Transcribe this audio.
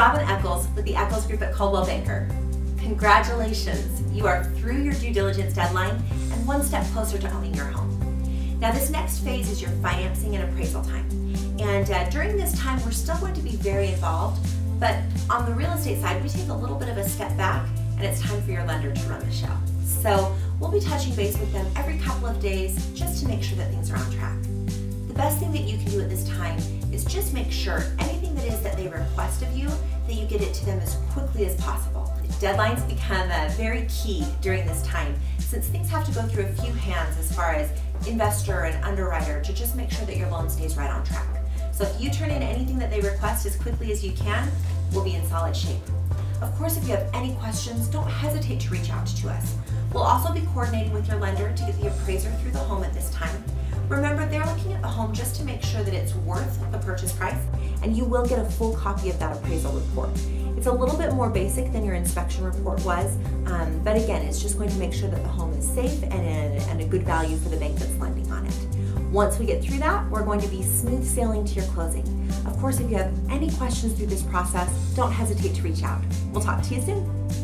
Robynn Eccles with the Eccles Group at Coldwell Banker. Congratulations, you are through your due diligence deadline and one step closer to owning your home. Now this next phase is your financing and appraisal time. And uh, during this time, we're still going to be very involved, but on the real estate side, we take a little bit of a step back and it's time for your lender to run the show. So we'll be touching base with them every couple of days just to make sure that things are on track. The best thing that you can do at this time is just make sure anything that is that they request of you, that you get it to them as quickly as possible. Deadlines become uh, very key during this time since things have to go through a few hands as far as investor and underwriter to just make sure that your loan stays right on track. So if you turn in anything that they request as quickly as you can, we'll be in solid shape. Of course, if you have any questions, don't hesitate to reach out to us. We'll also be coordinating with your lender to get the appraiser through the home at this time. Home just to make sure that it's worth the purchase price, and you will get a full copy of that appraisal report. It's a little bit more basic than your inspection report was, um, but again, it's just going to make sure that the home is safe and, in, and a good value for the bank that's lending on it. Once we get through that, we're going to be smooth sailing to your closing. Of course, if you have any questions through this process, don't hesitate to reach out. We'll talk to you soon.